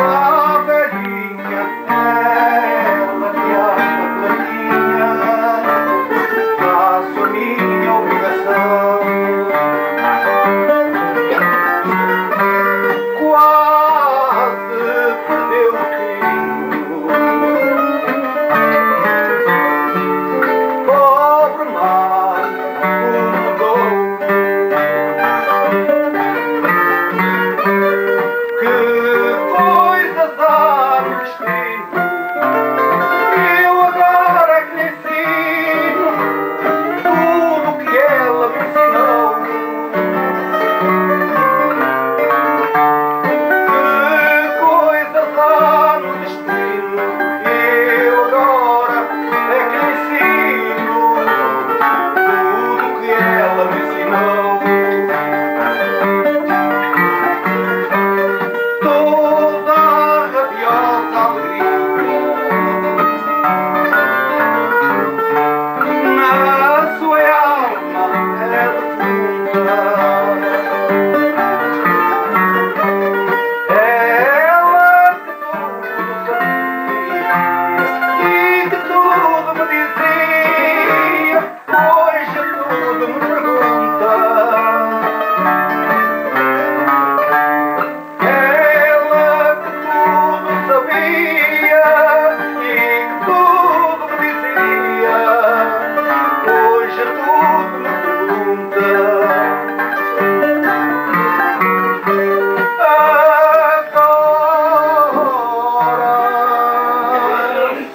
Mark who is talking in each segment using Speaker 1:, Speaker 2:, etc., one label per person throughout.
Speaker 1: Bye.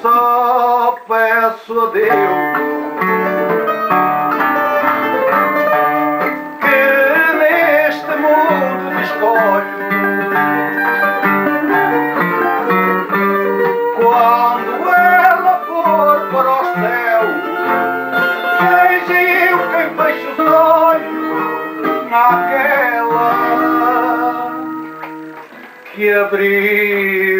Speaker 1: só peço a Deus que neste mundo me escolho. Quando ela for para o céu, seja eu quem feche os olhos naquela que abriu.